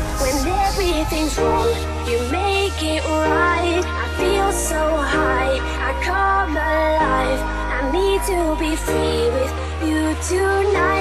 When everything's wrong, you make it right. I feel so high, I come alive. I need to be free with you tonight.